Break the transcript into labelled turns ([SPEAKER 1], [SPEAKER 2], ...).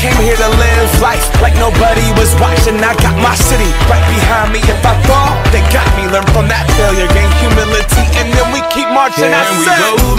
[SPEAKER 1] came here to live life like nobody was watching. I got my city right behind me. If I fall, they got me. Learn from that failure, gain humility, and then we keep marching. I
[SPEAKER 2] Can we
[SPEAKER 1] said-
[SPEAKER 2] go